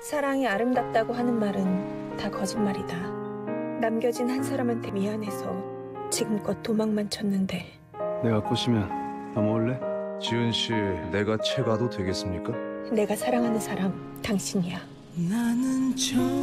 사랑이 아름답다고 하는 말은 다 거짓말이다. 남겨진 한 사람한테 미안해서 지금껏 도망만 쳤는데 내가 꼬시면 넘어올래? 지은 씨, 내가 채 가도 되겠습니까? 내가 사랑하는 사람 당신이야. 나는 정